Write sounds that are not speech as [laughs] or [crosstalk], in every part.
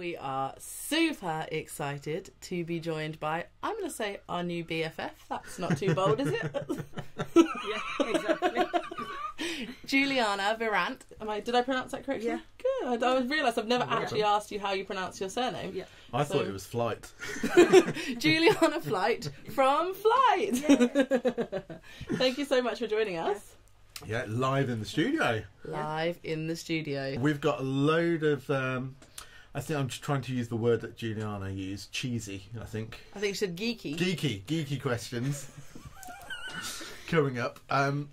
we are super excited to be joined by, I'm going to say, our new BFF. That's not too bold, is it? [laughs] yeah, exactly. [laughs] Juliana Virant. Am I? Did I pronounce that correctly? Yeah. Good. I realised I've never Yeah. actually asked you how you pronounce your surname. Yeah. I So- thought it was flight. [laughs] Juliana Flight from Flight. Thank you so much for joining us Yeah, live in the studio. live in the studio. We've got a load of. Um, I think I'm just trying to use the word that Juliana used. Cheesy, I think. I think you said geeky. Geeky, geeky questions [laughs] coming up. Um,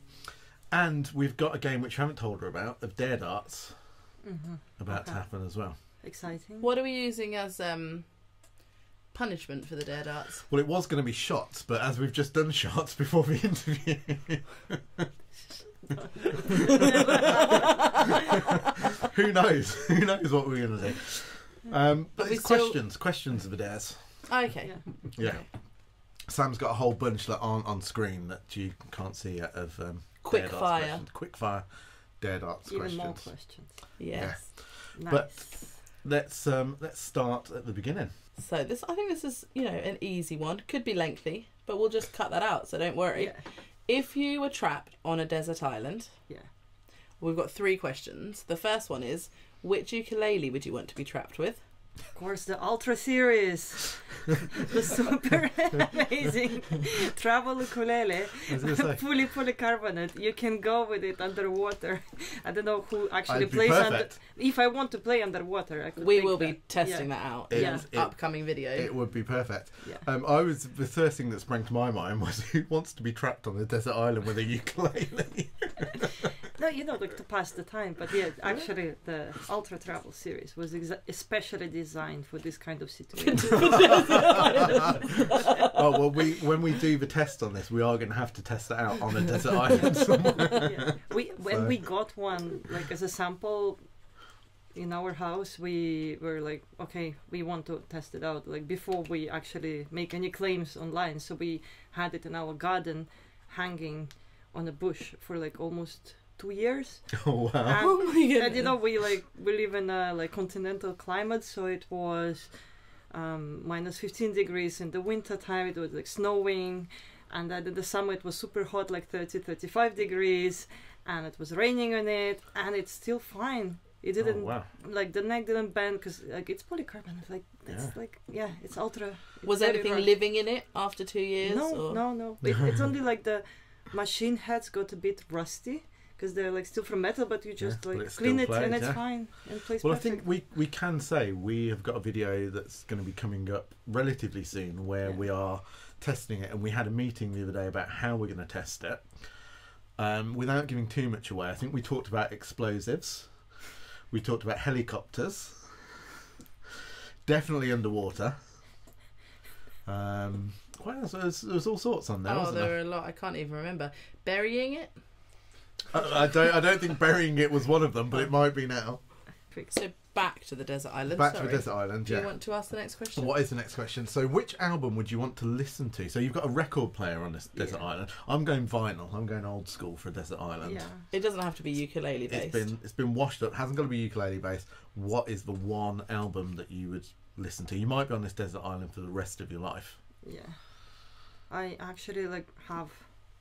and we've got a game which I haven't told her about of Dare Darts hmm about to happen as well. Exciting. What are we using as um, punishment for the dare darts? Well, it was going to be shots, but as we've just done shots before the [laughs] interview, [laughs] who knows? Who knows what we're going to do? Um, but But we it's still- questions, questions of the dares. Okay. Yeah. Yeah. Sam's got a whole bunch that aren't on screen that you can't see yet of um, Quick dare fire. questions. quick fire, dare darts Even questions. more questions. Yes. Nice. But- Let's um, let's start at the beginning. So this, I think this is you know an easy one. Could be lengthy, but we'll just cut that out. So don't worry. yeah. If you were trapped on a desert island, Yeah. we've got three questions. The first one is, which ukulele would you want to be trapped with? Of course, the Ultra Series, [laughs] the super [laughs] amazing travel ukulele, I was going to say, [laughs] fully polycarbonate. You can go with it underwater. I don't know who actually I'd plays under. If I want to play underwater, I could. We will that. be testing that out It- in an it- upcoming video. It would be perfect. Yeah. Um, I was the first thing that sprang to my mind was who wants to be trapped on a desert island with a ukulele? No, you know, like to pass the time. But yeah, actually, the Ultra Travel series was exa- especially designed for this kind of situation. [laughs] oh well, we when we do the test on this, we are going to have to test it out on a desert [laughs] island somewhere. yeah. We when So- we got one like as a sample in our house, we were like, okay, we want to test it out like before we actually make any claims online. So we had it in our garden, hanging on a bush for like almost two years. [laughs] Oh wow! And- oh my goodness. and you know we like we live in a like continental climate so it was um minus 15 degrees in the winter time it was like snowing and then in the summer it was super hot like 30 35 degrees and it was raining on it and it's still fine it Oh, didn't wow! like the neck didn't bend because like it's polycarbonate like it's Yeah. like yeah it's ultra it's was very anything rough. living in it after two years? no or? no no [laughs] it, it's only like the machine heads got a bit rusty because they're like still from metal but you just but like it clean still it and it's yeah. fine and plays Well, I think we we can say we have got a video that's going to be coming up relatively soon where Yeah. we are testing it, and we had a meeting the other day about how we're going to test it. Um, without giving too much away, I think we talked about explosives. We talked about helicopters. Definitely underwater. Um, what else? There's, there's all sorts on there, Oh, wasn't there there? are a lot. I can't even remember. Burying it. I, I don't. I don't think burying it was one of them, but it might be now. So back to the desert island. Back sorry. to the desert island. Do Yeah. you want to ask the next question? What is the next question? So, which album would you want to listen to? So, you've got a record player on this desert Yeah. island. I'm going vinyl. I'm going old school for a desert island. yeah It doesn't have to be ukulele It's based. been it's been washed up. Hasn't got to be ukulele based. What is the one album that you would listen to? You might be on this desert island for the rest of your life. yeah i actually like have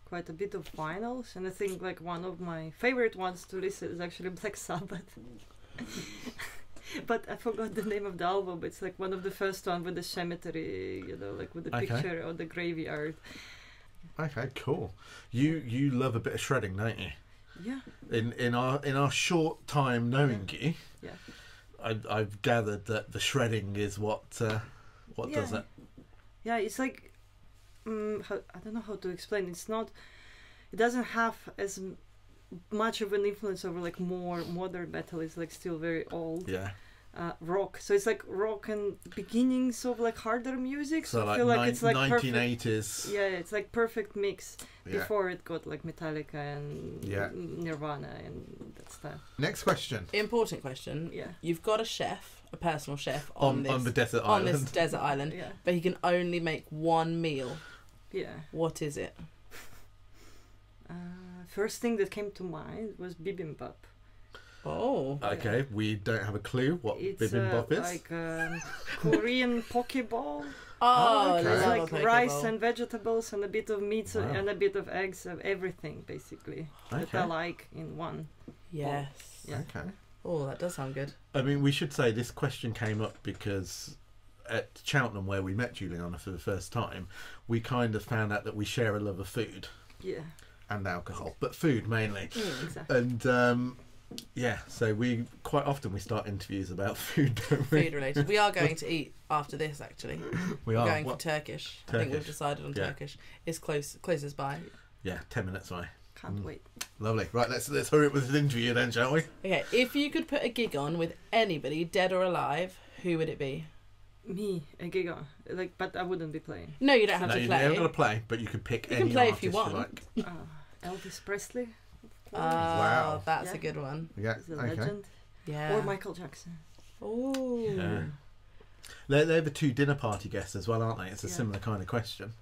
quite a bit of vinyls and i think like one of my favorite ones to listen is actually black sabbath [laughs] but i forgot the name of the album it's like one of the first one with the cemetery you know like with the Okay. picture of the graveyard Okay, cool. You you love a bit of shredding, don't you? yeah In in our in our short time knowing you, Yeah. I, I've gathered that the shredding is what uh, what does it. yeah it's like um, how, i don't know how to explain it's not it doesn't have as much of an influence over like more modern metal it's like still very old Yeah. uh, rock so it's like rock and beginnings of like harder music so, So i like, feel like nine- it's like perfect 1980s. yeah it's like perfect mix Yeah. before it got like metallica and Yeah. nirvana and that stuff Next question. Important question. yeah You've got a chef, a personal chef on, On this on the desert on island. this desert island, [laughs] yeah but he can only make one meal. Yeah What is it? uh, first thing that came to mind was bibimbap Oh. Okay, we don't have a clue what It's bibimbap uh, is. like um, Korean [laughs] poke bowl. Oh, okay. It's like a rice Poke bowl. and vegetables and a bit of meat Wow. and a bit of eggs of everything basically that. I like in one. Yes. Yeah. Okay. Oh, that does sound good. I mean, we should say this question came up because at Cheltenham, where we met Juliana for the first time, we kind of found out that we share a love of food Yeah, and alcohol, but food mainly. exactly. And um, yeah, so we quite often we start interviews about [laughs] food, don't we? Food related. We are going [laughs] to eat after this. Actually, We we're going What- for Turkish. I think we've decided on Yeah. Turkish. It's close, closest by. yeah, ten minutes away. Can't Mm. wait. Lovely. Right, let's let's hurry up with this interview then, shall we? Okay, if you could put a gig on with anybody, dead or alive, who would it be? Me, a giga. Like, but I wouldn't be playing. No, you don't have no, to you play. haven't got to play, but you could pick You any can play if you artist want. like. Uh, [laughs] Elvis Presley. of. Oh, Wow. that's a good one. Yeah. He's a Okay. legend. Yeah. Or Michael Jackson. Oh. Yeah. They're, they're the two dinner party guests as well, aren't they? It's a Yeah. similar kind of question.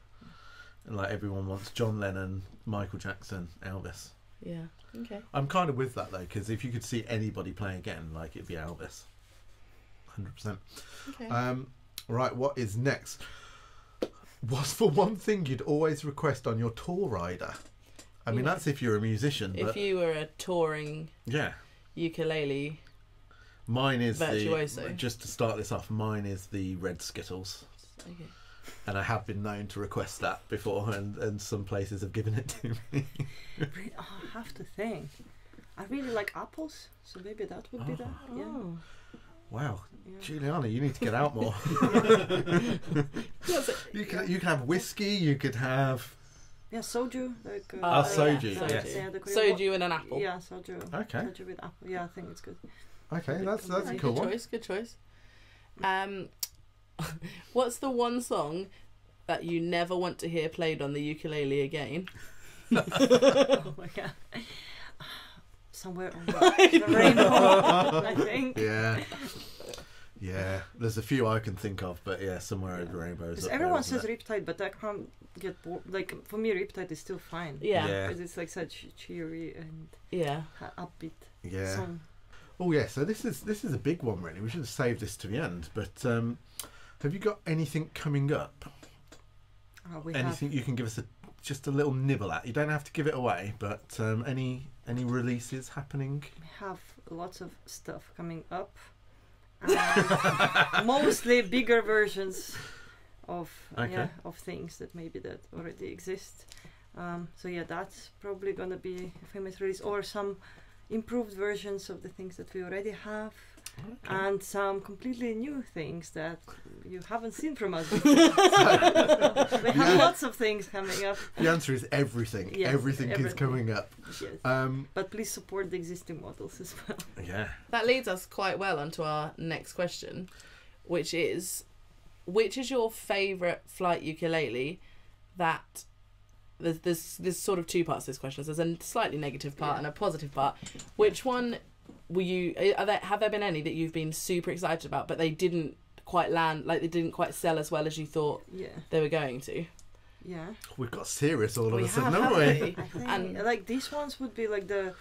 Like everyone wants John Lennon, Michael Jackson, Elvis. Yeah. Okay. I'm kind of with that though, because if you could see anybody play again, like it'd be Elvis. Hundred percent. Okay. Um, right, what is next? What's for one thing you'd always request on your tour rider? I mean, Yeah. that's if you're a musician, if but you were a touring yeah, ukulele, mine is Virtuoso. the. Just to start this off, mine is the Red Skittles, okay. and I have been known to request that before, and, and some places have given it to me. [laughs] Re- oh, I have to think. I really like apples, so maybe that would be Oh. that. Yeah. Oh. Wow, yeah. Juliana, you need to get out more. [laughs] [laughs] You can you can have whiskey. You could have Yeah, soju. Like, uh, Oh, Ah, yeah, soju, soju. Yeah, Soju and an apple. Yeah, soju. Okay. Soju with apple. Yeah, I think it's good. okay. That's that's a cool good one. choice. Good choice. Um, [laughs] what's the one song that you never want to hear played on the ukulele again? oh my god. Somewhere on [laughs] the, the rainbow, I think. Yeah. Yeah, there's a few I can think of, but yeah, somewhere over the rainbow. is Because there, everyone says it? Riptide, but I can't get bored. Like, for me, Riptide is still fine. Yeah. Yeah. Because it's like such cheery and Yeah. upbeat Yeah. song. Oh yeah. So this is this is a big one, really. We should have saved this to the end. But um, have you got anything coming up? Uh, we anything you can give us a just a little nibble at? You don't have to give it away, but um, any any releases happening? we have lots of stuff coming up. And [laughs] mostly bigger versions of Okay. yeah of things that maybe that already exist. Um, so yeah, that's probably gonna be a famous release or some improved versions of the things that we already have. Okay. and some completely new things that you haven't seen from us [laughs] before. [laughs] we have Yeah. lots of things coming up. The answer is everything. Yes, everything, is coming up. Yes. Um, But please support the existing models as well. yeah. That leads us quite well onto our next question, which is which is your favourite flight ukulele that there's, there's there's sort of two parts to this question. There's a slightly negative part Yeah. and a positive part. Which one were you are there have there been any that you've been super excited about but they didn't quite land like they didn't quite sell as well as you thought Yeah. they were going to? Yeah. We've got serious all of a sudden, have, haven't haven't we? we? [laughs] And- like these ones would be like the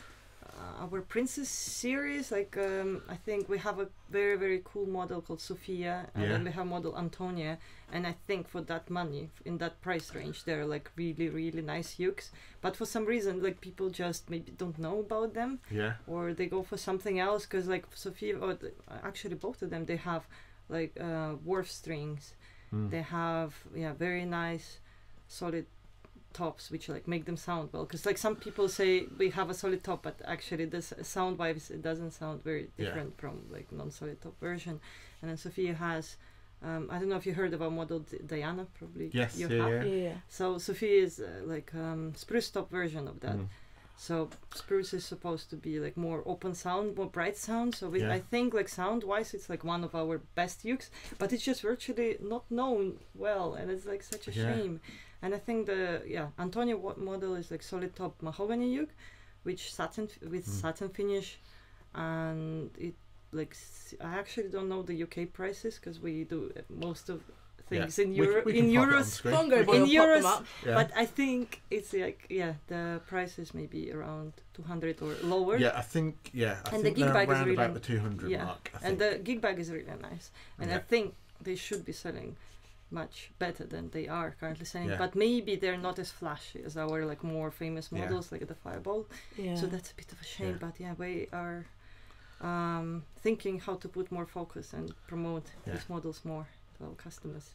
uh, our princess series. Like um, I think we have a very very cool model called Sophia, and Yeah. then we have model Antonia. And I think for that money, in that price range, they're like really really nice ukes. But for some reason, like people just maybe don't know about them, Yeah. or they go for something else. Because like Sophia, or the, actually both of them, they have like uh, Worth strings. Mm. They have yeah very nice solid tops which like make them sound well because like some people say we have a solid top but actually this sound wise it doesn't sound very Yeah. different from like non-solid top version and then sophia has um, i don't know if you heard about model D- diana probably Yes, you yeah, have yeah. Yeah. so Sophie is uh, like um, spruce top version of that Mm. so spruce is supposed to be like more open sound, more bright sound. So we, Yeah. I think like sound wise, it's like one of our best ukes, but it's just virtually not known well, and it's like such a Yeah. shame. And I think the yeah Antonio wa- model is like solid top mahogany uke, which satin f- with Mm. satin finish, and it like I actually don't know the UK prices because we do uh, most of things in We can- euro we in can pop it on euros. screen. Bongo We Boy can- will In pop them euros, up. yeah. But I think it's like yeah, the price is maybe around 200 or lower. yeah, I think yeah, I And the think gig they're bag is around really- about the 200 yeah. mark. I and think. the gig bag is really nice. And I think they should be selling much better than they are currently selling. Yeah. But maybe they're not as flashy as our like more famous Yeah. models like the Fireball. Yeah. So that's a bit of a shame. Yeah. But yeah, we are um, thinking how to put more focus and promote Yeah. these models more to our customers.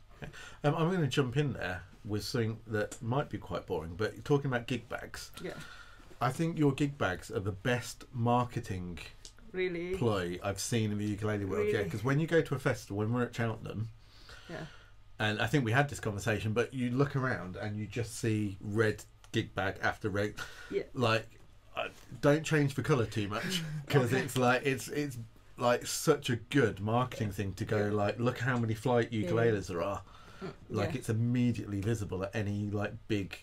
Um, I'm going to jump in there with something that might be quite boring, but talking about gig bags, Yeah, I think your gig bags are the best marketing really. ploy I've seen in the ukulele world. Yeah, because when you go to a festival, when we're at Cheltenham, Yeah. and I think we had this conversation, but you look around and you just see red gig bag after red. Yeah. Like, don't change the colour too much [laughs] because Okay. it's like it's it's like such a good marketing thing to go Yeah. like look how many flight Yeah. ukuleles there are. Mm, Like yeah. it's immediately visible at any like big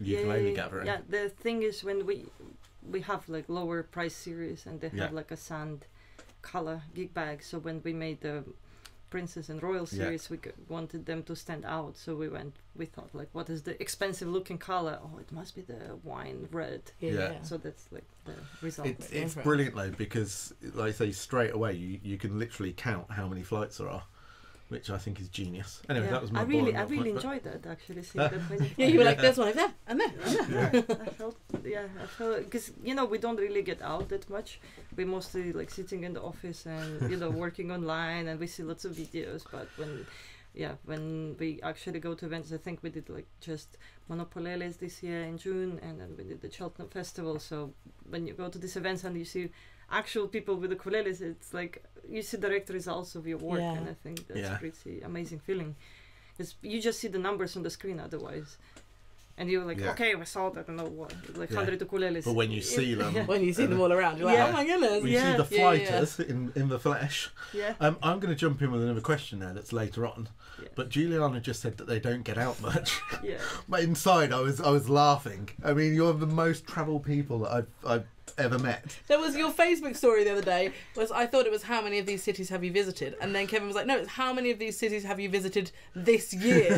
Yeah, ukulele yeah, yeah. gathering. Yeah, the thing is when we we have like lower price series and they Yeah. have like a sand color gig bag. So when we made the Princess and Royal Yeah. series, we g- wanted them to stand out. So we went. We thought like, what is the expensive looking color? Oh, it must be the wine red. yeah. Yeah. So that's like the result. It's, it's brilliant though because, like I say, straight away you, you can literally count how many flights there are, which I think is genius. Anyway, Yeah. that was my I really, I really point, enjoyed that actually. Seeing that [laughs] many Yeah, you were like, there's one over there, and there, and there. but- I felt, yeah, I felt because you know we don't really get out that much. We're mostly like sitting in the office and you know [laughs] working online, and we see lots of videos. But when, yeah, when we actually go to events, I think we did like just Monopoleles this year in June, and then we did the Cheltenham Festival. So when you go to these events and you see actual people with ukuleles, it's like you see direct results of your work, Yeah. and I think that's Yeah. pretty amazing feeling. Because you just see the numbers on the screen otherwise. And you're like, Yeah. okay, we sold, I don't know what, like Yeah. 100 ukuleles. But when you see [laughs] them- yeah. When you see them all around, you're like, Yeah. oh my goodness. we Yeah. see the Yeah, yeah, yeah. flighters in, in the flesh. yeah. Um, I'm going to jump in with another question there that's later on. Yeah. But Juliana just said that they don't get out much. yeah. [laughs] but inside, I was I was laughing. I mean, you're the most travelled people that I've I've ever met. There was your Facebook story the other day. Was I thought it was how many of these cities have you visited, and then Kevin was like, no, it's how many of these cities have you visited this year? [laughs]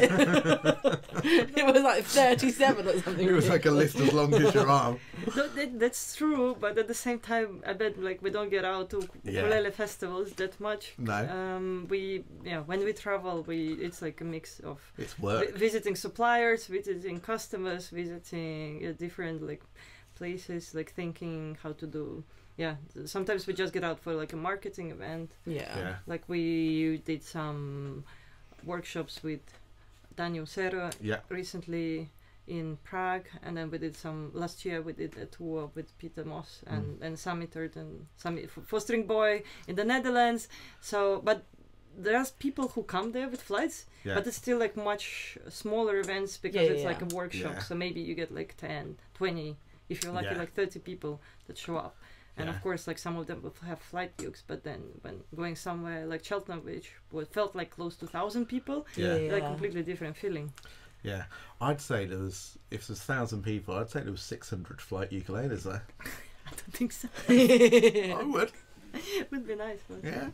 it was like thirty-seven or something. It was like a list as long as your arm. No, that, that's true, but at the same time, I bet like we don't get out to Yeah. ukulele festivals that much. No, Um, we, yeah, when we travel, we it's like a mix of it's vi- work. visiting suppliers, visiting customers, visiting uh, different like places, like thinking how to do. Yeah, sometimes we just get out for like a marketing event. Yeah. Yeah, Like we did some workshops with Daniel Serra yeah, recently in Prague, and then we did some last year. We did a tour with Peter Moss mm. and and Sami Turt and Sami F- Four String Boy in the Netherlands. So, but there's people who come there with flights, yeah. but it's still like much smaller events because Yeah, it's yeah, like a workshop. Yeah. So maybe you get like 10, 20, if you're lucky, Yeah. like 30 people that show up. And Yeah. of course, like some of them will have flight ukes, but then when going somewhere like Cheltenham, which felt like close to thousand people, Yeah. Yeah. like completely different feeling. Yeah, I'd say there was if there's thousand people, I'd say there was six hundred flight ukuleles there. [laughs] I don't think so. [laughs] I would. It [laughs] Would be nice. But Yeah,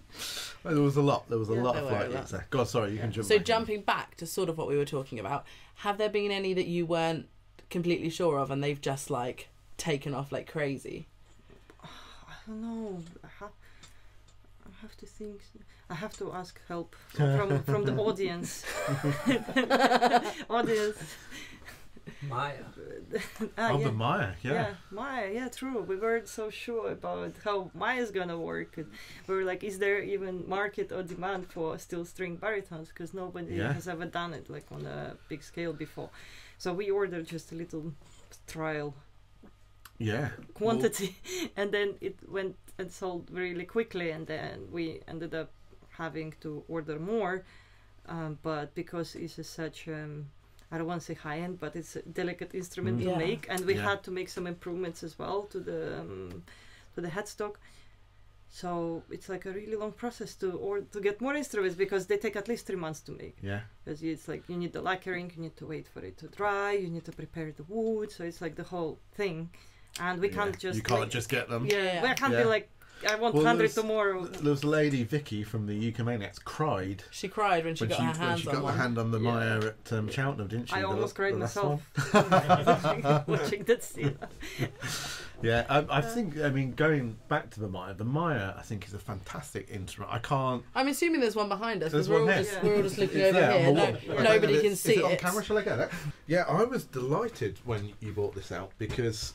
well, there was a lot. There was a Yeah, lot of flight lot. there. God, sorry, you can jump. So back in. jumping back to sort of what we were talking about, have there been any that you weren't completely sure of, and they've just like taken off like crazy? I don't know. I have, I have to think. I have to ask help [laughs] from from the audience. [laughs] audience. Maya. [laughs] Ah, Oh, yeah. the Maya, Yeah. yeah. Maya, yeah, true. We weren't so sure about how Maya's gonna work. And we were like, is there even market or demand for steel string baritones? Because nobody Yeah. has ever done it like on a big scale before. So we ordered just a little trial Yeah. quantity, [laughs] and then it went and sold really quickly, and then we ended up having to order more. Um, but because it's a such um, I don't want to say high end, but it's a delicate instrument Mm. to Yeah. make, and we Yeah. had to make some improvements as well to the um, to the headstock. So it's like a really long process to or to get more instruments because they take at least three months to make. Yeah. Because it's like you need the lacquering, you need to wait for it to dry, you need to prepare the wood, so it's like the whole thing. And we Yeah. can't just You can't like- just get them. yeah, Yeah. we can't Yeah. be like I want Well, 100 tomorrow. There was a lady, Vicky from the UK Maniacs, cried She cried when she when got she, her when hands she got one. her hand on the Yeah. Maya at um, Cheltenham, didn't she? I the- almost the cried myself [laughs] watching, watching that scene. [laughs] Yeah, I, I think. I mean, going back to the Maya, the Maya, I think, is a fantastic instrument. I can't. I'm assuming there's one behind us There's because we're, all one here. just, Yeah. we're all just looking It's over there here. No, wall. Nobody is can see is it. on it. camera? Shall I get it? Yeah, I was delighted when you brought this out because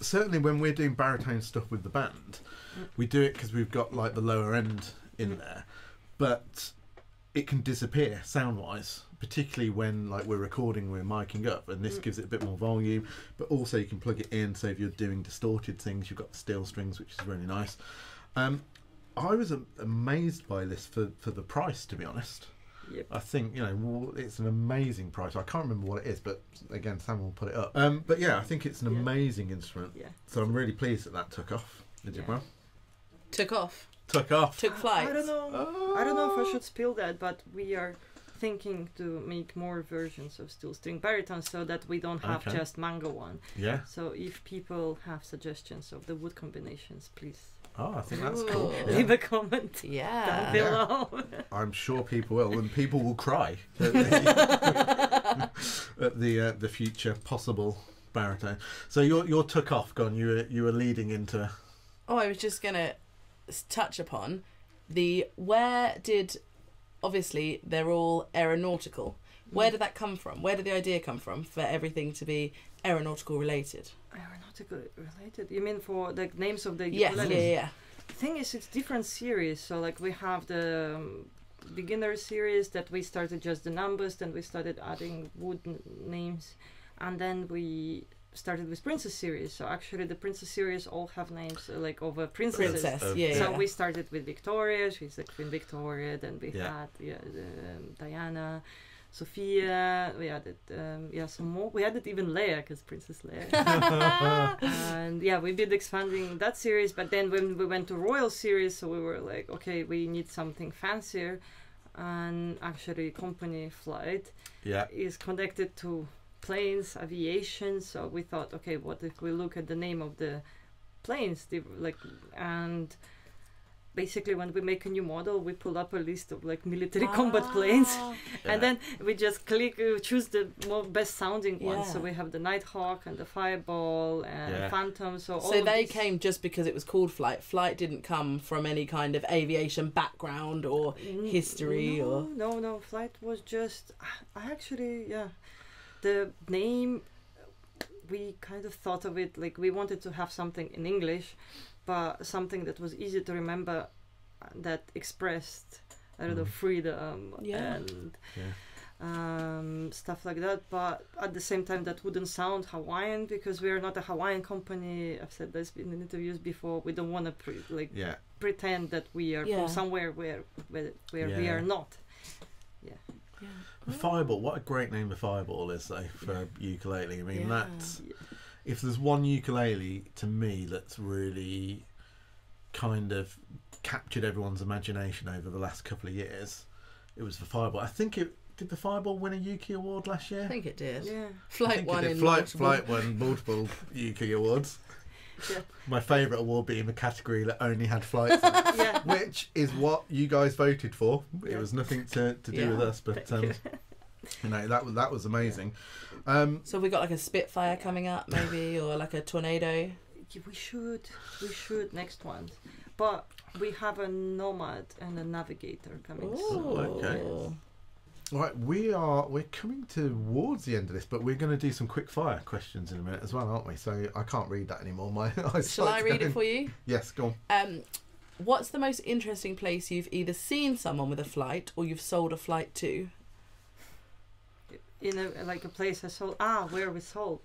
certainly when we're doing baritone stuff with the band, we do it because we've got like the lower end in Mm. there, but it can disappear sound wise. Particularly when like we're recording, we're miking up, and this Mm. gives it a bit more volume. But also you can plug it in, so if you're doing distorted things, you've got steel strings, which is really nice. Um, I was am- amazed by this for, for the price, to be honest. Yep. I think you know it's an amazing price. I can't remember what it is, but again, Sam will put it up. Um, but yeah, I think it's an Yeah. amazing instrument. Yeah. So I'm really pleased that that took off. It did Yeah. well. Took off. Took off. Took flight. I don't know. Oh. I don't know if I should spill that, but we are thinking to make more versions of steel string baritone so that we don't have Okay. just mango one. Yeah. So if people have suggestions of the wood combinations, please Oh, I think that's cool. Ooh. [laughs] Yeah. leave a comment Yeah. down below. [laughs] I'm sure people will, and people will cry [laughs] at the, at the, uh, the future possible baritone. So you're you're took off, gone. You were you were leading into. Oh, I was just gonna touch upon the where did obviously they're all aeronautical. Where did that come from? Where did the idea come from for everything to be aeronautical related? Aeronautical related? You mean for the names of the Yes, yeah, yeah, yeah. The thing is, it's different series. So like we have the um, beginner series that we started just the numbers, then we started adding wood n- names, and then we started with princess series. So actually, the princess series all have names uh, like of a princesses. Princess, Of- yeah, So yeah. we started with Victoria. She's like Queen Victoria. Then we Yeah. had yeah, um, Diana. Sophia, we added um, yeah some more. We added even Leia because Princess Leia [laughs] and yeah we've been expanding that series but then when we went to royal series so we were like okay we need something fancier and actually company flight Yeah. is connected to planes aviation so we thought okay what if we look at the name of the planes they, like and basically when we make a new model we pull up a list of like military [laughs] combat planes Ah. and then we just click uh, choose the more best sounding ones so we have the nighthawk and the fireball and Yeah. phantom so all So they these- came just because it was called flight. Flight didn't come from any kind of aviation background or N- history no, or- no no flight was just i actually yeah the name we kind of thought of it like we wanted to have something in english but something that was easy to remember uh, that expressed i don't know Mhm. freedom Yeah. and Yeah. um, stuff like that. But at the same time, that wouldn't sound Hawaiian because we are not a Hawaiian company. I've said this in interviews before. We don't want to pre- like Yeah. pretend that we are Yeah. from somewhere where where, where we are not. The fireball. What a great name the fireball is, though, for a ukulele. I mean, Yeah. that's if there's one ukulele to me that's really kind of captured everyone's imagination over the last couple of years, it was the fireball. I think it did the fireball win a Yuki award last year. I think it did. Yeah, Flight one in flight multiple- flight won multiple Yuki awards. Yeah. [laughs] My favourite award being the category that only had flights, in it, [laughs] yeah. which is what you guys voted for. It Yeah. was nothing to, to do Yeah. with us, but um, you. you know that was that was amazing. Um, So we got like a Spitfire coming up, maybe, [sighs] or like a tornado. We should we should next one, but we have a nomad and a navigator coming soon. Oh, okay. Right, we are we're coming towards the end of this, but we're going to do some quick fire questions in a minute as well, aren't we? So I can't read that anymore. My [laughs] eyes. Shall I read it for you? Yes, go on. Um, what's the most interesting place you've either seen someone with a flight or you've sold a flight to? in a like a place I sold. Ah, where we sold.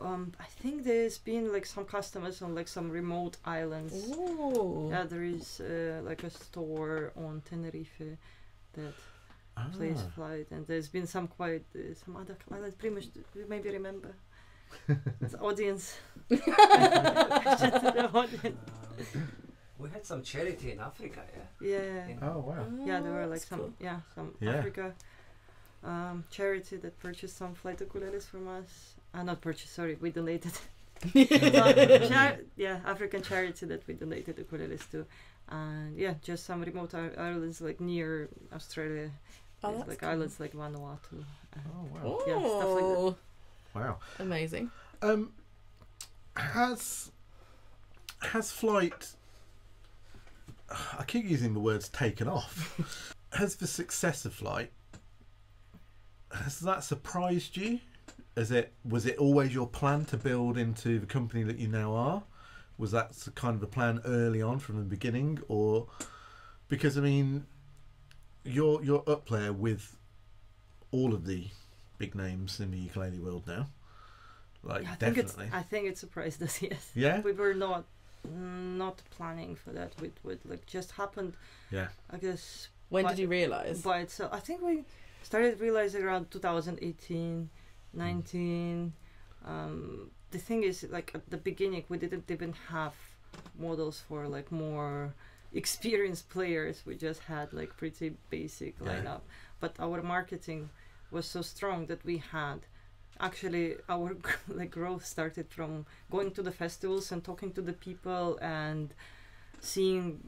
Um, I think there's been like some customers on like some remote islands. Ooh. Yeah, there is uh, like a store on Tenerife that plays Ah. flight, and there's been some quite uh, some other islands. Pretty much, you maybe remember. [laughs] the audience. the [laughs] [laughs] audience. Uh, we had some charity in Africa, yeah. Yeah. Oh wow. Yeah, there were like that's some cool. yeah some Yeah. Africa um, charity that purchased some flight ukuleles from us. Uh, not purchased, sorry, we donated. Uh, yeah, African charity that we donated ukuleles to, and yeah, just some remote islands like near Australia, Oh, There's, that's like cool. islands like Vanuatu. and- Oh wow! Oh, Yeah, stuff like that. Wow. amazing. Um, has has flight? I keep using the words "taken off." [laughs] has the success of flight has that surprised you? Is it was it always your plan to build into the company that you now are? Was that s- kind of the plan early on from the beginning, or because I mean, you're you're up there with all of the big names in the ukulele world now. Like Yeah, I think it's. definitely, I think it surprised us. [laughs] Yes, yeah, we were not not planning for that. It would like just happened. yeah. I guess When But- did you realize? by itself. I think we started realizing around 2018, 19. Um, the thing is, like at the beginning, we didn't even have models for like more experienced players. We just had like pretty basic Yeah. lineup. But our marketing was so strong that we had actually our [laughs] like growth started from going to the festivals and talking to the people and seeing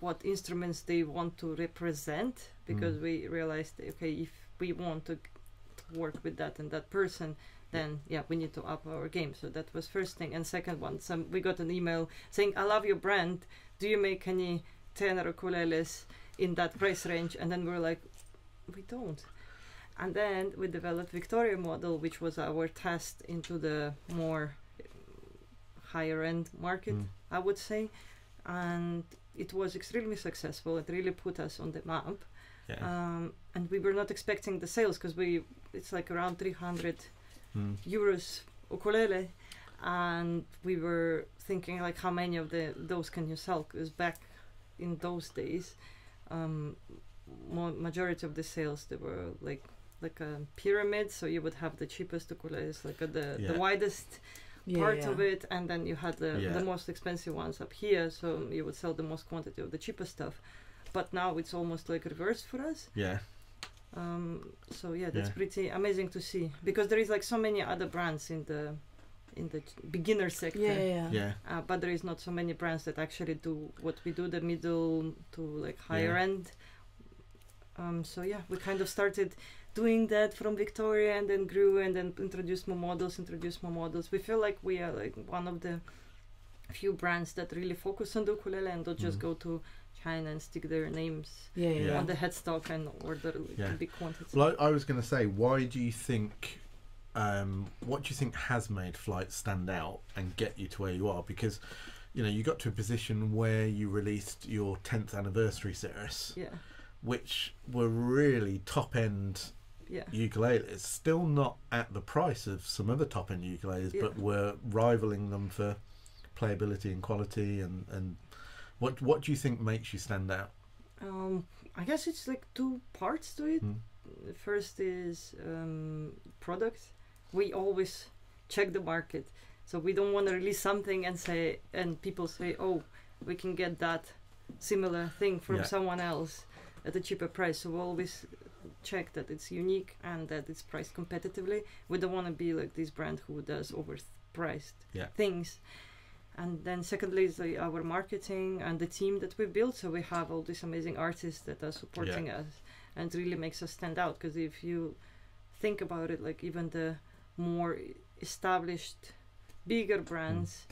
what instruments they want to represent because Mm. we realized okay if we want to, to work with that and that person then yeah we need to up our game so that was first thing and second one some we got an email saying i love your brand do you make any tenor ukuleles in that price range and then we were like we don't and then we developed victoria model which was our test into the more higher end market Mm. I would say, and it was extremely successful. It really put us on the map, yeah. um, and we were not expecting the sales because we it's like around 300 Mm. euros ukulele, and we were thinking like how many of the those can you sell? Because back in those days, um, mo- majority of the sales they were like like a pyramid, so you would have the cheapest ukuleles, like at the Yeah. the widest Yeah, part yeah. of it and then you had the, Yeah. the most expensive ones up here so you would sell the most quantity of the cheapest stuff but now it's almost like reversed for us yeah. um, so yeah that's Yeah. pretty amazing to see because there is like so many other brands in the in the beginner sector Yeah, yeah, yeah. Yeah. uh, but there is not so many brands that actually do what we do the middle to like higher Yeah. end um, so yeah we kind of started doing that from victoria and then grew and then introduced more models introduced more models we feel like we are like one of the few brands that really focus on the ukulele and don't just Mm. go to china and stick their names Yeah, yeah. Yeah. on the headstock and order like, Yeah. a big quantity Well, I, I was going to say, why do you think? Um, what do you think has made flight stand out and get you to where you are? Because you know you got to a position where you released your 10th anniversary series, yeah which were really top end yeah ukuleles. Still not at the price of some other top end ukuleles, Yeah. but were rivaling them for playability and quality. And, and what what do you think makes you stand out? Um, I guess it's like two parts to it. Mm. The First is um, product. We always check the market, so we don't want to release something and say and people say, "Oh, we can get that similar thing from Yeah. someone else at a cheaper price." So we always check that it's unique and that it's priced competitively. We don't want to be like this brand who does overpriced Yeah. things. And then secondly is like our marketing and the team that we built. So we have all these amazing artists that are supporting us, and it really makes us stand out. Because if you think about it, like even the more established, bigger brands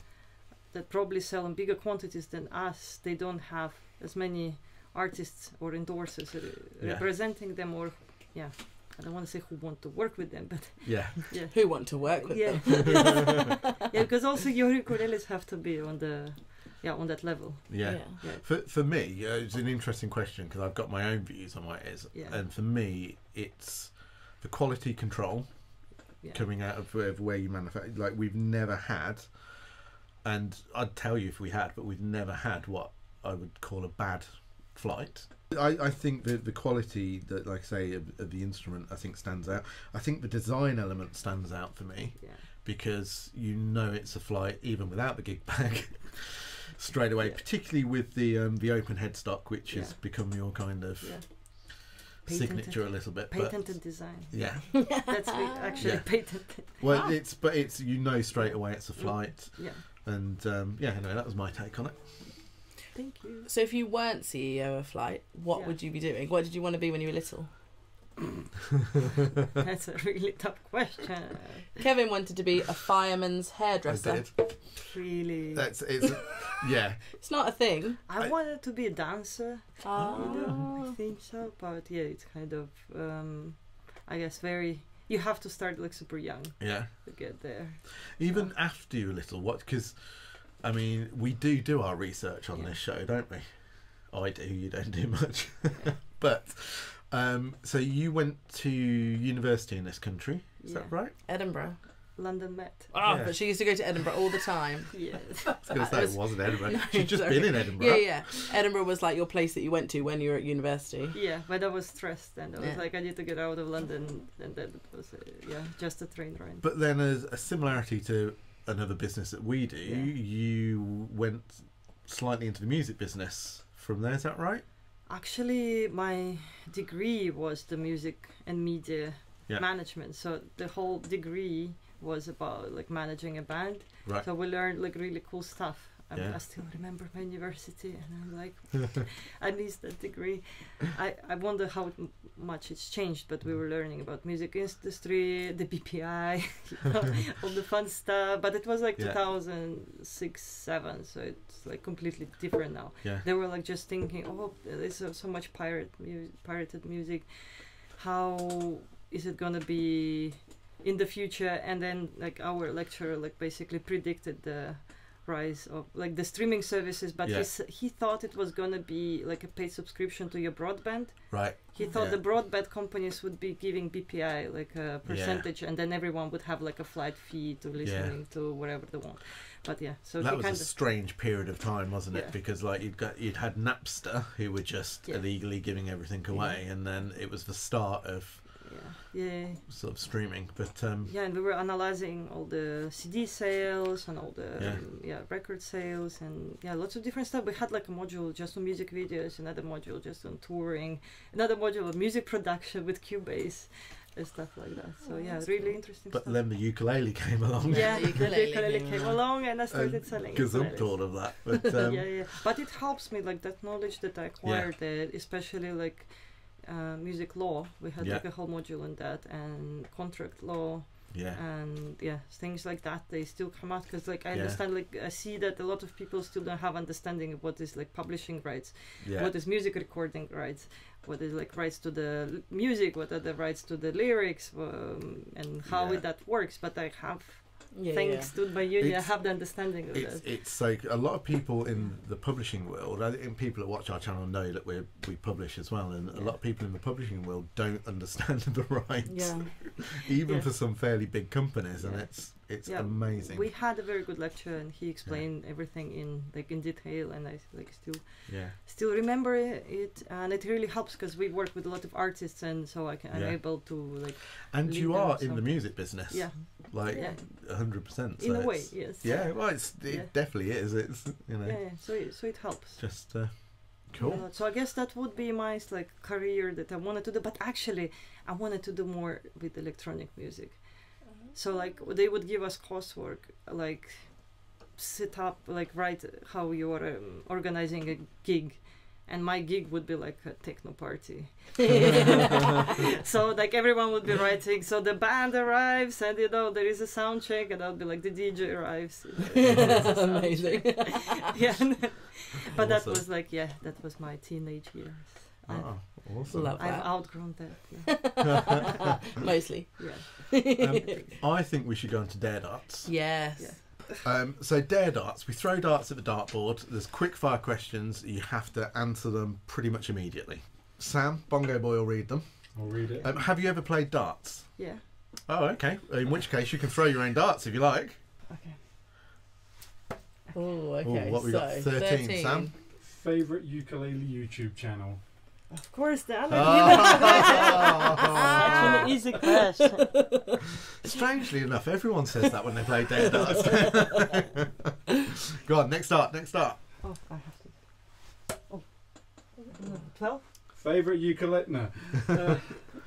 that probably sell in bigger quantities than us, they don't have as many artists or endorsers re- Yeah. representing them, or yeah, I don't want to say who want to work with them, but [laughs] Yeah, [laughs] yeah. Who want to work with yeah. them? [laughs] yeah, because also your ukuleles have to be on the, yeah, on that level. yeah. Yeah, For for me, uh, it's an interesting question because I've got my own views on what it is, Yeah. and for me, it's the quality control yeah. coming out of, of where you manufacture. Like we've never had, and I'd tell you if we had, but we've never had what I would call a bad flight. I, I think that the quality that, like I say, of, of the instrument, I think stands out. I think the design element stands out for me yeah. because you know it's a flight even without the gig bag [laughs] straight away. Yeah. Particularly with the um, the open headstock, which has become your kind of Yeah. signature a little bit. But patented design. yeah, [laughs] [laughs] That's re- actually Yeah. patented. well, Ah. [laughs] it's but it's you know straight away it's a flight, Yeah. and um, yeah, anyway, that was my take on it. Thank you. So if you weren't CEO of Flight, what Yeah. would you be doing? What did you want to be when you were little? That's a really tough question. Kevin wanted to be a fireman's I hairdresser. did. Really. That's it's yeah. It's not a thing. I, I- wanted to be a dancer. Ah. You know, I think so. But yeah, it's kind of, um, I guess, very. You have to start like super young Yeah. to get there. Even after you're little, what? Because, I mean, we do do our research on Yeah. this show, don't we? I do. You don't do much, [laughs] but um, so you went to university in this country, is Yeah. that right? Edinburgh. London Met. Ah, Yeah. but she used to go to Edinburgh all the time. [laughs] Yes. [laughs] I was going to say It it was- wasn't Edinburgh. [laughs] No, She'd just sorry. been in Edinburgh. Yeah, yeah. Edinburgh was like your place that you went to when you were at university. yeah, but I was stressed and I was Yeah. like, I need to get out of London, and then it was, uh, yeah, just a train ride. But then, as a similarity to another business that we do, Yeah. you went slightly into the music business from there. Is that right? Actually, my degree was the music and media Yeah. management. So the whole degree was about like managing a band. Right. So we learned like really cool stuff. I, mean, Yeah. I still remember my university, and I'm like, [laughs] I missed that degree. I, I wonder how m- much it's changed, but we were learning about music industry, the BPI, [laughs] you know, [laughs] all the fun stuff. But it was like Yeah. 2006, seven, so it's like completely different now. Yeah. They were like just thinking, oh, there's so, so much pirate mu- pirated music. How is it gonna be in the future? And then like our lecturer like basically predicted the rise of like the streaming services, but Yeah. he s- he thought it was gonna be like a paid subscription to your broadband. Right. He thought Yeah. the broadband companies would be giving BPI like a percentage, and then everyone would have like a flat fee to listening to whatever they want. But yeah, so that was kind a of strange period of time, wasn't it? Because like you'd got you'd had Napster, who were just Yeah. illegally giving everything away, and then it was the start of yeah yeah. sort of streaming. But um, Yeah, and we were analyzing all the CD sales and all the Yeah. um, yeah record sales and yeah lots of different stuff. We had like a module just on music videos, another module just on touring, another module on music production with Cubase and stuff like that. So Oh, yeah, that's really cool. interesting but stuff. then the ukulele came along. yeah, [laughs] The the ukulele ukulele came came along. along and I started and selling gazumped ukuleles. all of that. But [laughs] um, yeah, yeah. But it helps me like that knowledge that I acquired there, especially like uh, music law. We had Yeah. like a whole module on that and contract law yeah, and yeah things like that they still come out because like i Yeah. understand like i see that a lot of people still don't have understanding of what is like publishing rights yeah, what is music recording rights what is like rights to the l- music what are the rights to the lyrics um, and how Yeah. it, that works but i have Yeah, thanks to my uni i It's- have the understanding of It's that it's like a lot of people in the publishing world. I think people that watch our channel know that we we publish as well, and a lot of people in the publishing world don't [laughs] understand the rights, Yeah. [laughs] even Yeah. for some fairly big companies, and Yeah. it's it's Yeah, amazing. we had a very good lecture and he explained everything in like in detail and i like still yeah, still remember it and it really helps because we work with a lot of artists and so I can, I'm able to like and you are in the music business, yeah like Yeah. hundred percent. in a way yes yeah. Well, it's it Yeah. definitely is. It's you know yeah, yeah. so it, so it helps just uh, cool. Yeah, so I guess that would be my like career that I wanted to do but actually I wanted to do more with electronic music so like they would give us coursework like set up like write how you are um, organizing a gig. And my gig would be like a techno party. [laughs] So like everyone would be writing. So the band arrives and you know there is a sound check and i'll be like the dj arrives. [laughs] Amazing. [laughs] yeah. But that was like yeah that was my teenage years Oh, awesome. Love I've outgrown that yeah. [laughs] Mostly. yeah. Um, I think we should go into dare darts. Yes. Yeah. Um, so dare darts, we throw darts at the dartboard. There's quick fire questions. You have to answer them pretty much immediately. Sam, Bongo Boy will read them. I'll read it. Um, have you ever played darts? yeah Oh, okay. In which case, you can throw your own darts if you like. okay Oh, Ooh, okay. what we so, got? 13, Sam? Favorite ukulele YouTube channel? Of course the other Ah. Such an [laughs] easy question Strangely enough, everyone says that when they play dare darts. [laughs] Go on, next dart, next dart. oh i have to oh 12 Favorite ukulele? Uh,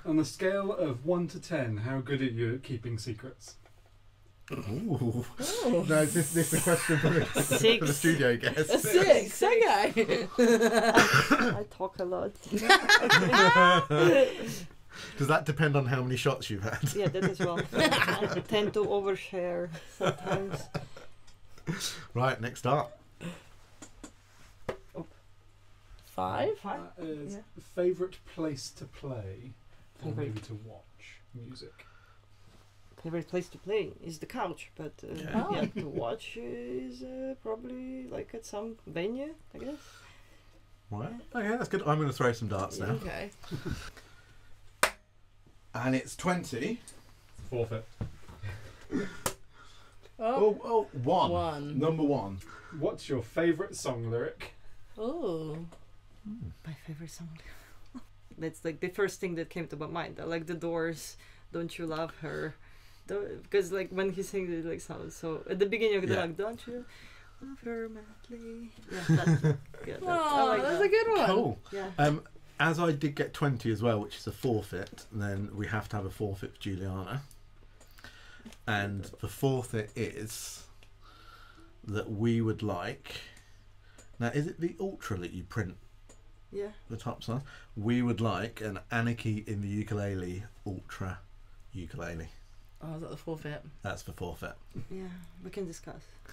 on a scale of one to ten, how good are you at keeping secrets? Ooh. Oh. No, is this, this is a question for the, for the Six. studio A guest. six, okay. [laughs] I talk a lot. [laughs] Does that depend on how many shots you've had? Yeah, that as well. [laughs] I tend to overshare sometimes. Right, next up. Five? Five? Uh, Yeah. Favorite place to play or Favorite. maybe to watch music? Favorite place to play is the couch, but uh, Yeah. yeah. to watch is uh, probably like at some venue, I guess. Right. Okay, that's good. I'm going to throw some darts now. Okay. [laughs] And it's 20. Forfeit. [laughs] Oh. Oh, oh, one. One. Number one. What's your favourite song lyric? Oh. My favorite song. lyric. [laughs] That's like the first thing that came to my mind. I like the Doors. Don't you love her? Because like when he sings it, like sounds so. At the beginning of the Yeah. like, don't you love her madly? Yeah, [laughs] that's yeah, that's, I Oh, like that's that. a good one. Cool. Yeah. Um, as I did get 20 as well, which is a forfeit, then we have to have a forfeit for Juliana. And the forfeit is that we would like. Now, is it the Ultra that you print Yeah. the top on? We would like an Anarchy in the Ukulele Ultra ukulele. Oh, is that the forfeit? That's for forfeit. Yeah. We can discuss. [laughs] [laughs]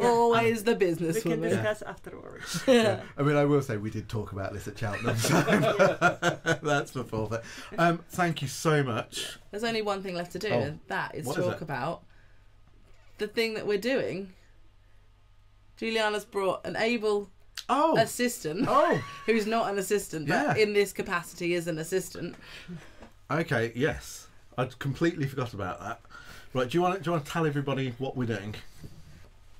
Always the business. We can woman. discuss afterwards. [laughs] Yeah. I mean, I will say we did talk about this at Cheltenham, so that's for forfeit. Um, thank you so much. There's only one thing left to do, Oh, and that is what is talk it? about the thing that we're doing. Juliana's brought an able Oh, assistant oh, who's not an assistant, but in this capacity is an assistant. okay, yes. I'd completely forgot about that. Right, do you want to, do you want to tell everybody what we're doing?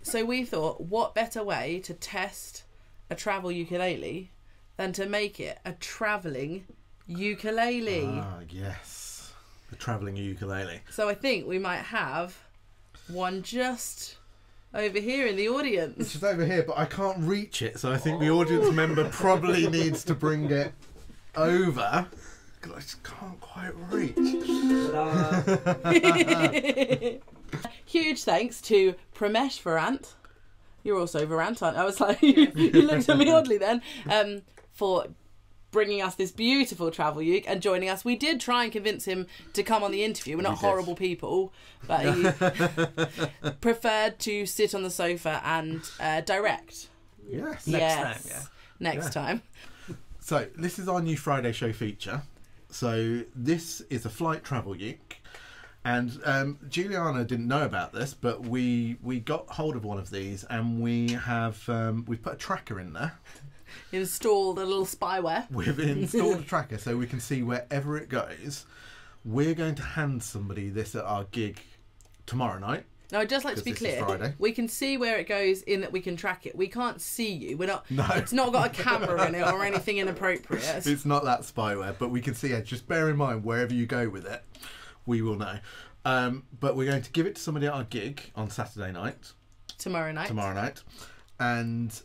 So we thought, what better way to test a travel ukulele than to make it a travelling ukulele? Ah, yes, the travelling ukulele. So I think we might have one just over here in the It's audience. just over here, but I can't reach it, so I think the audience member probably needs to bring it over. 'Cause I just can't quite reach. [laughs] Huge thanks to Pramesh Virant. You're also Virant, aren't you? I was like, [laughs] you, you looked at me oddly then. Um, for bringing us this beautiful travel uke and joining us. We did try and convince him to come on the interview. We're not We did. horrible people, but he [laughs] preferred to sit on the sofa and uh, direct. Yes. Next yes. time, yeah. Next Yeah. time. So this is our new Friday show feature. So this is a flight travel uke, and um, Juliana didn't know about this, but we we got hold of one of these, and we have um, we've put a tracker in there. [laughs] Installed a little spyware. We've installed a [laughs] tracker so we can see wherever it goes. We're going to hand somebody this at our gig tomorrow night. Now, I'd just like to be clear. We can see where it goes in that we can track it. We can't see you. We're not. No. It's not got a camera in it or anything inappropriate. [laughs] It's not that spyware, but we can see it. Just bear in mind wherever you go with it, we will know. Um, but we're going to give it to somebody at our gig on Saturday night. Tomorrow night. tomorrow night, and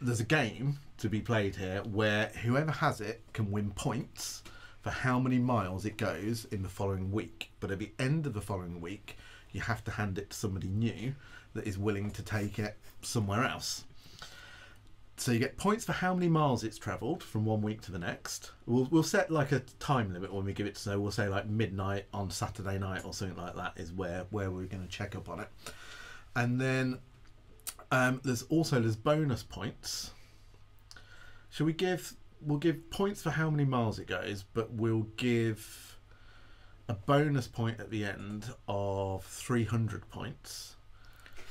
there's a game to be played here where whoever has it can win points for how many miles it goes in the following week. But at the end of the following week, you have to hand it to somebody new that is willing to take it somewhere else. So you get points for how many miles it's travelled from one week to the next. We'll we'll set like a time limit when we give it. So we'll say like midnight on Saturday night or something like that is where where we're going to check up on it. And then um, there's also there's bonus points. Shall we give? We'll give points for how many miles it goes, but we'll give a bonus point at the end of 300 points.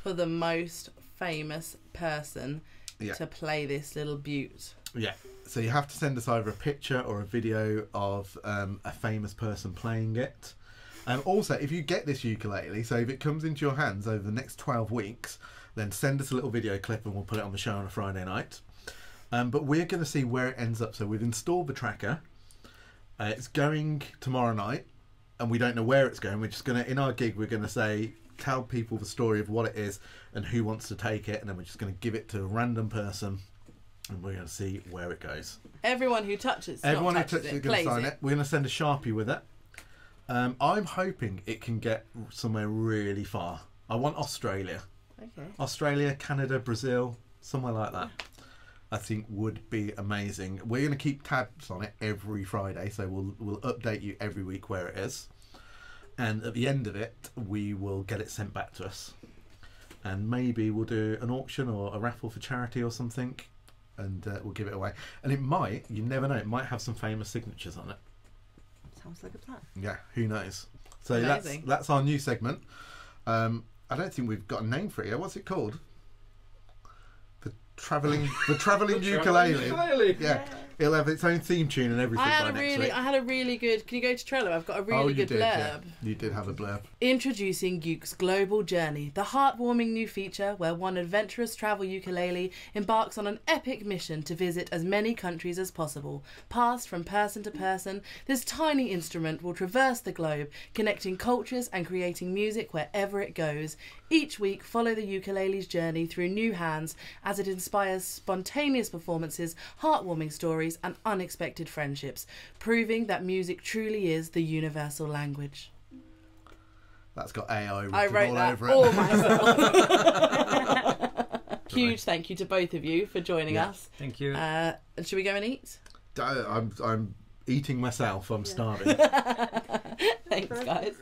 For the most famous person Yeah. to play this little butte. Yeah. So you have to send us either a picture or a video of um, a famous person playing it. And also, if you get this ukulele, so if it comes into your hands over the next 12 weeks, then send us a little video clip and we'll put it on the show on a Friday night. Um, but we're going to see where it ends up. So we've installed the tracker. Uh, it's going tomorrow night, and we don't know where it's going. We're just going to, in our gig, we're going to say, tell people the story of what it is and who wants to take it, and then we're just going to give it to a random person and we're going to see where it goes. Everyone who touches, Everyone who touches it, it going to sign it. We're going to send a sharpie with it. Um, I'm hoping it can get somewhere really far. I want Australia, Okay. Australia, Canada, Brazil, somewhere like that. I think would be amazing. We're going to keep tabs on it every Friday, so we'll we'll update you every week where it is, and at the end of it, we will get it sent back to us, and maybe we'll do an auction or a raffle for charity or something, and uh, we'll give it away. And it might, you never know, it might have some famous signatures on it. Sounds like a plan. Yeah, who knows? So Amazing. that's that's our new segment. Um, I don't think we've got a name for it yet. What's it called? The [laughs] traveling, the traveling ukulele. Ukulele. Yeah, it'll have its own theme tune and everything I had a really, week. I had a really good. Can you go to Trello? I've got a really oh, good did, blurb. yeah. You did have a blurb. Introducing Uke's Global Journey, the heartwarming new feature where one adventurous travel ukulele embarks on an epic mission to visit as many countries as possible. Passed from person to person, this tiny instrument will traverse the globe, connecting cultures and creating music wherever it goes. Each week, follow the ukulele's journey through new hands as it inspires spontaneous performances, heartwarming stories, and unexpected friendships, proving that music truly is the universal language. That's got AI written I wrote all that over it. all myself. [laughs] [laughs] Huge thank you to both of you for joining Yeah. us. Thank you. Uh, and should we go and eat? I- I'm I'm eating myself. I'm Yeah. starving. [laughs] Thanks, guys.